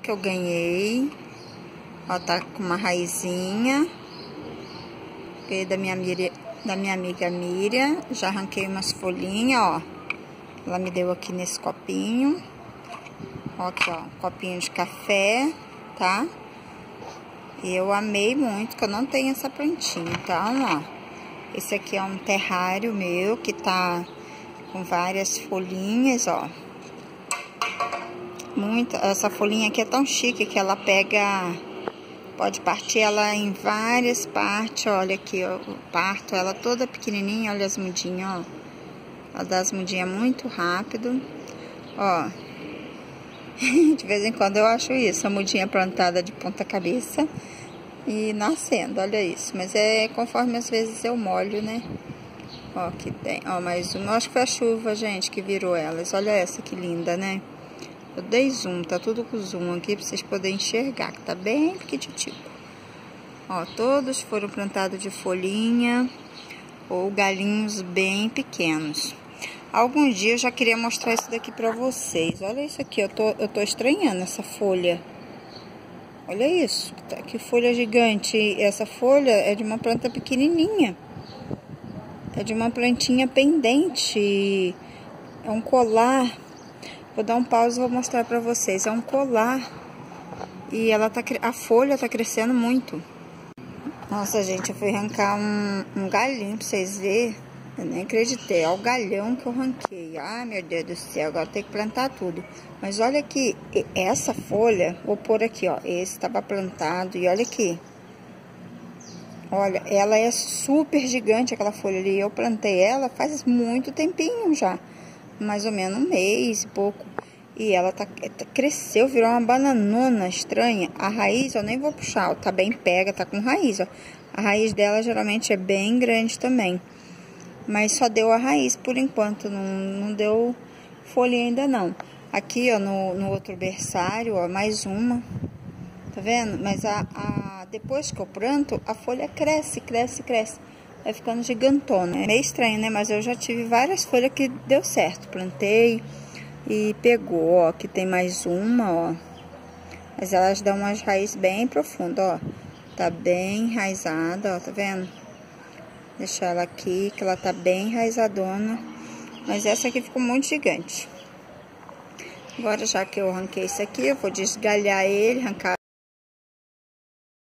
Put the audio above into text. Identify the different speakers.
Speaker 1: que eu ganhei. Ó, tá com uma raizinha. Ganhei da minha, da minha amiga Miriam. Já arranquei umas folhinhas, ó. Ela me deu aqui nesse copinho. Ó, aqui, ó, um copinho de café, tá? E eu amei muito, que eu não tenho essa plantinha. Então, ó, esse aqui é um terrário meu, que tá com várias folhinhas, ó. Muito, essa folhinha aqui é tão chique que ela pega, pode partir ela em várias partes, olha aqui, ó, parto ela toda pequenininha, olha as mudinhas, ó. Ela dá as mudinhas muito rápido, ó. De vez em quando eu acho isso, a mudinha plantada de ponta cabeça e nascendo, olha isso. Mas é conforme às vezes eu molho, né? Ó, que tem, ó, mais uma. Acho que foi a chuva, gente, que virou elas. Olha essa que linda, né? Eu dei zoom, tá tudo com zoom aqui pra vocês poderem enxergar, que tá bem pequititico. Ó, todos foram plantados de folhinha ou galinhos bem pequenos. Algum dia eu já queria mostrar isso daqui pra vocês. Olha isso aqui, eu tô, eu tô estranhando essa folha. Olha isso, que folha gigante. Essa folha é de uma planta pequenininha. É de uma plantinha pendente. É um colar Vou dar um pause e vou mostrar pra vocês. É um colar. E ela tá, a folha tá crescendo muito. Nossa, gente, eu fui arrancar um, um galinho pra vocês verem. Eu nem acreditei. Olha o galhão que eu arranquei. Ai, meu Deus do céu. Agora tem que plantar tudo. Mas olha aqui. Essa folha, vou pôr aqui, ó. Esse tava plantado. E olha aqui. Olha, ela é super gigante, aquela folha ali. Eu plantei ela faz muito tempinho já mais ou menos um mês e pouco. E ela tá, tá, cresceu, virou uma bananona estranha. A raiz, eu nem vou puxar, ó, tá bem pega, tá com raiz, ó. A raiz dela geralmente é bem grande também. Mas só deu a raiz por enquanto, não, não deu folha ainda não. Aqui, ó, no, no outro berçário, ó, mais uma. Tá vendo? Mas a, a, depois que eu planto, a folha cresce, cresce, cresce vai ficando gigantona. É meio estranho, né? Mas eu já tive várias folhas que deu certo. Plantei e pegou, ó. Aqui tem mais uma, ó. Mas elas dão umas raízes bem profundas, ó. Tá bem enraizada, ó. Tá vendo? Deixar ela aqui, que ela tá bem enraizadona. Mas essa aqui ficou muito gigante. Agora, já que eu arranquei esse aqui, eu vou desgalhar ele, arrancar